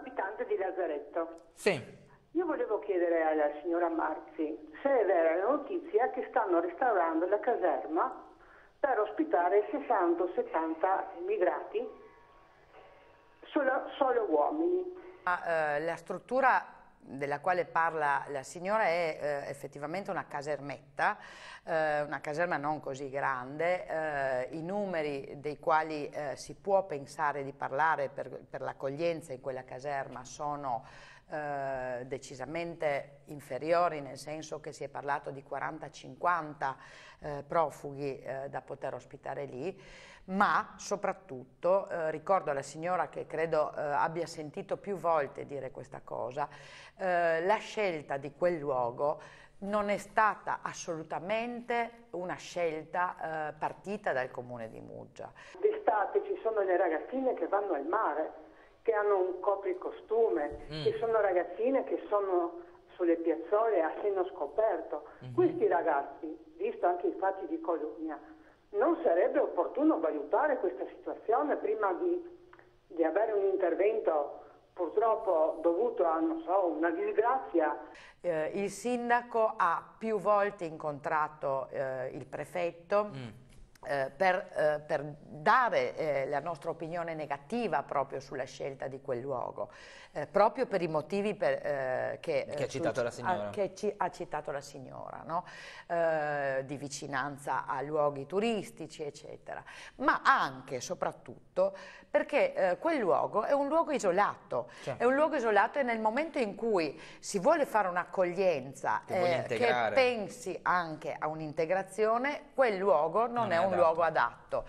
abitante di Lazaretto. Sì. Io volevo chiedere alla signora Marzi se è vera la notizia che stanno restaurando la caserma per ospitare 60-70 immigrati, solo, solo uomini. Ah, eh, la struttura della quale parla la signora è eh, effettivamente una casermetta, eh, una caserma non così grande, eh, i numeri dei quali eh, si può pensare di parlare per, per l'accoglienza in quella caserma sono eh, decisamente inferiori, nel senso che si è parlato di 40-50 eh, profughi eh, da poter ospitare lì, ma soprattutto eh, ricordo alla signora che credo eh, abbia sentito più volte dire questa cosa, eh, la scelta di quel luogo non è stata assolutamente una scelta partita dal comune di Muggia. D'estate ci sono le ragazzine che vanno al mare, che hanno un copricostume, mm. che sono ragazzine che sono sulle piazzole a seno scoperto. Mm-hmm. Questi ragazzi, visto anche i fatti di Cologna, non sarebbe opportuno valutare questa situazione prima di, di avere un intervento purtroppo dovuto a so, una disgrazia. Eh, il sindaco ha più volte incontrato eh, il prefetto. Mm eh, per, eh, per, dare eh, la nostra opinione negativa proprio sulla scelta di quel luogo, eh, proprio per i motivi per, eh, che, che, ha citato la signora, a, che ci, ha citato la signora no? di vicinanza a luoghi turistici, eccetera, ma anche e soprattutto perché quel luogo è un luogo isolato, cioè. è un luogo isolato e nel momento in cui si vuole fare un'accoglienza che pensi anche a un'integrazione, quel luogo non, non è un un luogo adatto.